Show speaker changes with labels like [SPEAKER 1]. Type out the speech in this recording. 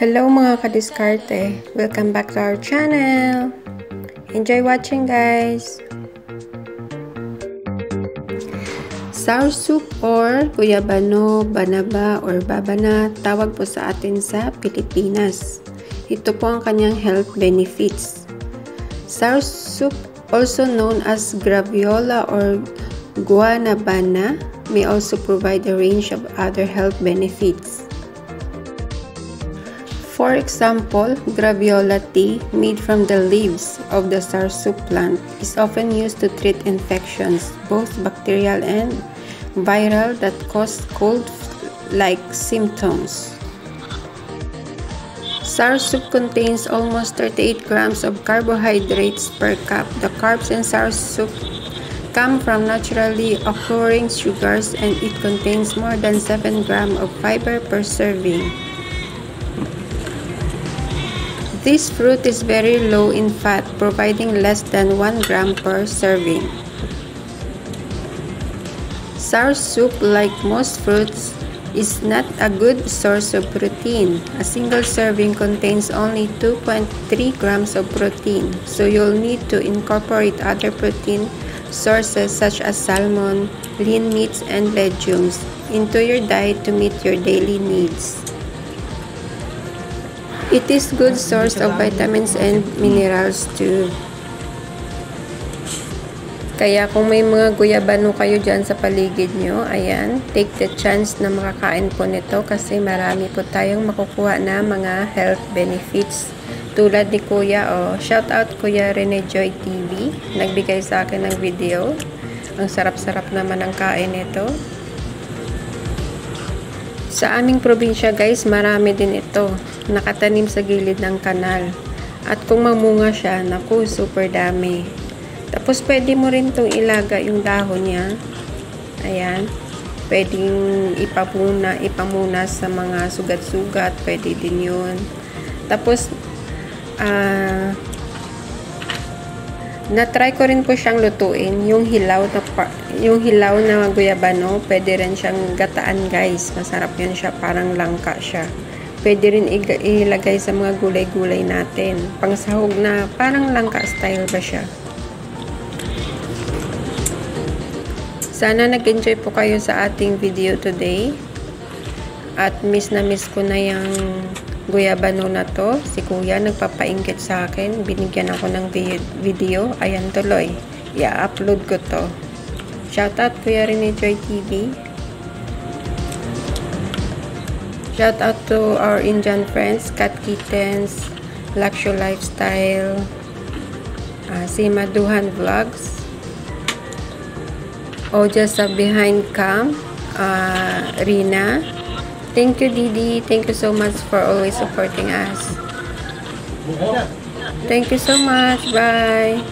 [SPEAKER 1] Hello mga kadiskarte! Welcome back to our channel! Enjoy watching guys! Sour soup or guyabano, banaba or babana tawag po sa atin sa Pilipinas. Ito po ang kanyang health benefits. Sour soup also known as graviola or guanabana may also provide a range of other health benefits. For example, graviola tea made from the leaves of the soup plant is often used to treat infections, both bacterial and viral that cause cold-like symptoms. Sour contains almost 38 grams of carbohydrates per cup. The carbs in sour come from naturally occurring sugars and it contains more than 7 grams of fiber per serving. This fruit is very low in fat, providing less than 1 gram per serving. Sour soup, like most fruits, is not a good source of protein. A single serving contains only 2.3 grams of protein, so you'll need to incorporate other protein sources such as salmon, lean meats, and legumes into your diet to meet your daily needs. It is good source of vitamins and minerals too. Kaya kung may mga guyabano kayo dyan sa paligid nyo, ayan, take the chance na makakain po nito kasi marami po tayong makukuha na mga health benefits. Tulad ni Kuya, oh, shout out Kuya Rene Joy TV, nagbigay sa akin ng video. Ang sarap-sarap naman ang kain nito. Sa aming probinsya guys, marami din ito nakatanim sa gilid ng kanal. At kung mamunga siya, naku, super dami. Tapos, pwede mo rin itong ilaga yung dahon niya. Ayan. Pwedeng ipamuna, ipamuna sa mga sugat-sugat. Pwede din yun. Tapos, ah, uh, na-try ko rin po siyang lutuin. Yung hilaw na, yung hilaw na guyabano, pwede rin siyang gataan guys. Masarap yun siya. Parang langka siya. Pwede rin ilagay sa mga gulay-gulay natin. Pangsahog na parang langka style ba siya. Sana nag-enjoy po kayo sa ating video today. At miss na miss ko na yung guyabano na to. Si kuya nagpapaingkit sa akin. Binigyan ako ng video. Ayan tuloy. I-upload ko to. Shoutout Kuya Rene Joy TV. Shout out to our Indian friends, Cat Kittens, Laksho Lifestyle, uh, si Maduhan Vlogs, Oja sa Behind Cam, uh, Rina. Thank you, Didi. Thank you so much for always supporting us. Thank you so much. Bye.